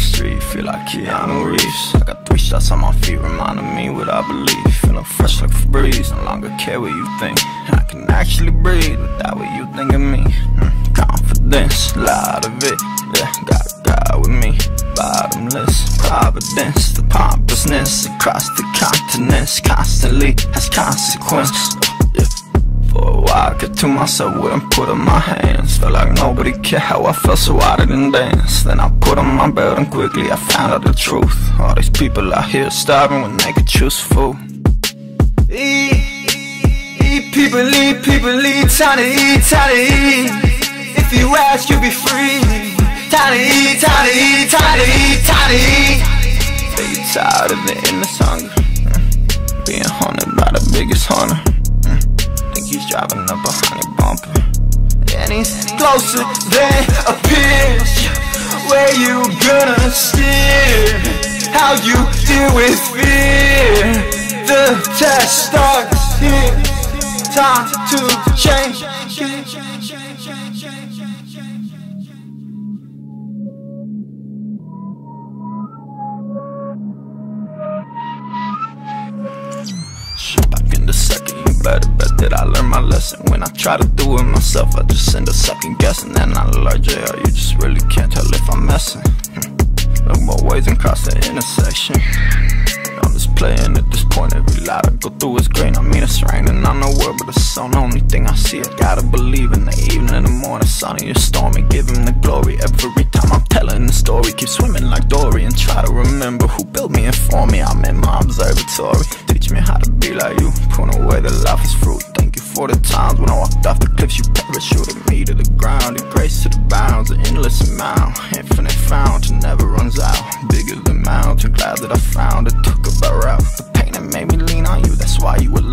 feel like Keanu Reeves. I got three shots on my feet, reminding me what I believe. Feeling fresh like Febreze, no longer care what you think. I can actually breathe without what you think of me. Mm, confidence, lot of it, yeah, got God with me. Bottomless providence, the pompousness across the continents constantly has consequence. To myself, wouldn't put up my hands. Felt like nobody cared how I felt, so I didn't dance. Then I put on my belt and quickly I found out the truth. All these people out here starving when they could choose food. Eat, eat, people eat, people eat, time to eat, time to eat. If you ask, you'll be free. Time to eat, time to eat, time to eat, time to eat. Say you tired of the endless hunger. Being haunted by the biggest hunter. Closer than a appears. Where you gonna steer? How you deal with fear? The test starts here. Time to change. Better bet that I learned my lesson. When I try to do it myself, I just end up second guessing. And I like jail, you just really can't tell if I'm messing. Hmm. Look both ways and cross the intersection. I'm just playing at this point, every light I go through is green. I mean, it's raining the world, but it's the only thing I see. I gotta believe in the evening, in the morning, sunny or stormy. Give him the glory every time I'm telling the story. Keep swimming like Dory and try to remember who built me and formed me. I'm in my observatory teach me how to be like you. Prune away the life is fruit. Thank you for the times when I walked off the cliffs. You parachuted me to the ground. The grace to the bounds, an endless amount. Infinite fountain never runs out. Bigger than mountain glad that I found It. Took a route The pain that made me lean on you That's why you were